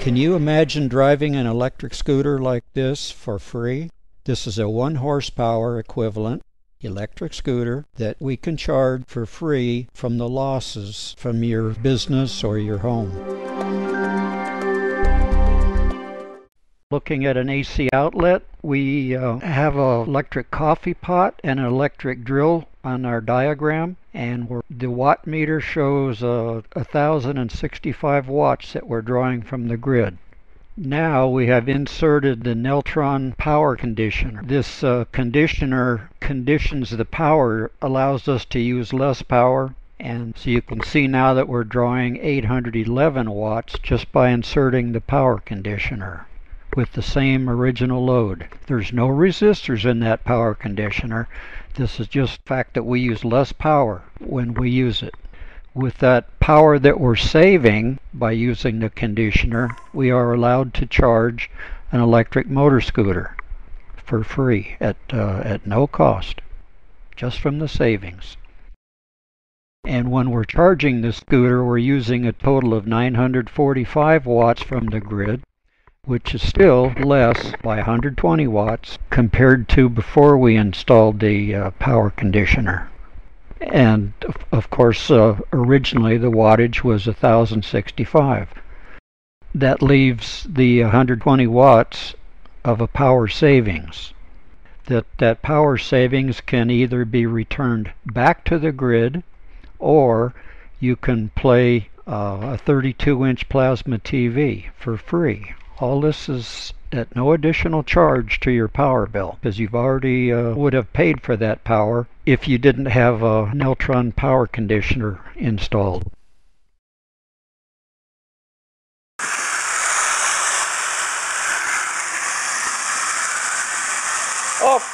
Can you imagine driving an electric scooter like this for free? This is a 1 horsepower equivalent electric scooter that we can charge for free from the losses from your business or your home. Looking at an AC outlet, we uh, have an electric coffee pot and an electric drill on our diagram and the watt meter shows uh, 1065 watts that we're drawing from the grid. Now we have inserted the Neltron power conditioner. This uh, conditioner conditions the power, allows us to use less power and so you can see now that we're drawing 811 watts just by inserting the power conditioner with the same original load. There's no resistors in that power conditioner. This is just the fact that we use less power when we use it. With that power that we're saving by using the conditioner, we are allowed to charge an electric motor scooter for free at, uh, at no cost, just from the savings. And when we're charging the scooter, we're using a total of 945 watts from the grid which is still less by 120 watts compared to before we installed the uh, power conditioner. And of course, uh, originally the wattage was 1065. That leaves the 120 watts of a power savings. That, that power savings can either be returned back to the grid or you can play uh, a 32 inch plasma TV for free all this is at no additional charge to your power bill because you've already uh, would have paid for that power if you didn't have a Neltron power conditioner installed. Off.